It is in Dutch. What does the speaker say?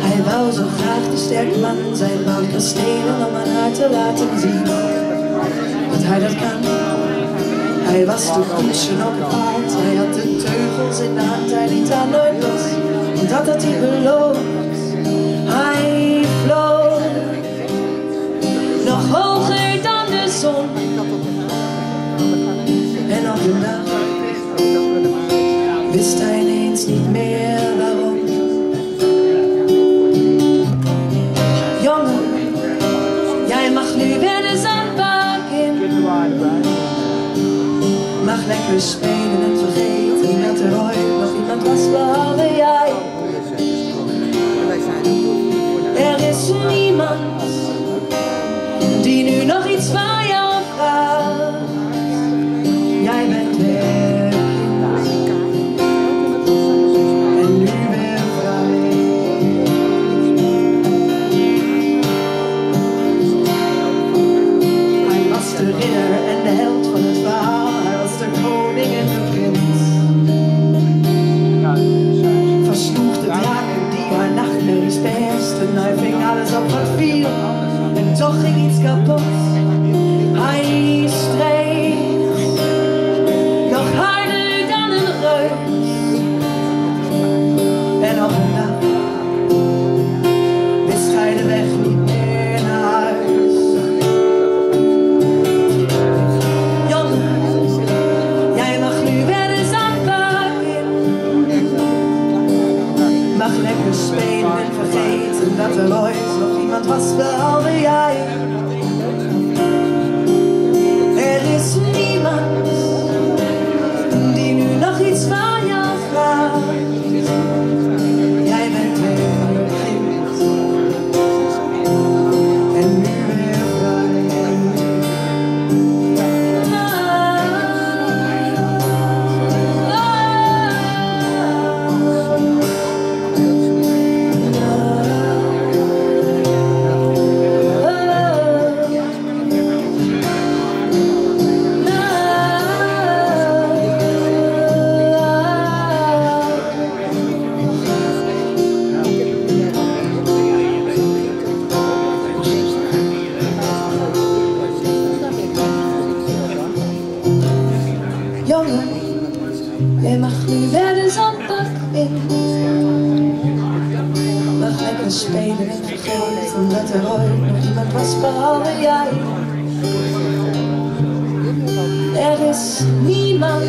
Hij wou zo graag de sterke man zijn, bouwt kastelen om aan haar te laten zien dat hij dat kan. Hij was de koetsje op het paard, hij had de teugels in de hand, hij liet haar nooit los, want dat had hij beloofd. Hij vloog nog hoger dan de zon. En op een dag wist hij ineens niet meer waarom. Jongen, jij mag nu weer de zandbak in. Mag lekker spelen en vergeten dat er ooit nog iemand was behalve jij. Er is niemand die nu nog iets van en toch ging iets kapot. Hij streed nog harder dan een reus. En op een dag wist hij de weg niet meer naar huis. Jongen, jij mag nu weer de zandbak in. Mag lekker spelen en vergeten dat er ooit iemand was behalve jij. Nu weer de zandbak in. Mag lekker spelen en vergeten dat er ooit nog iemand was behalve jij. Er is niemand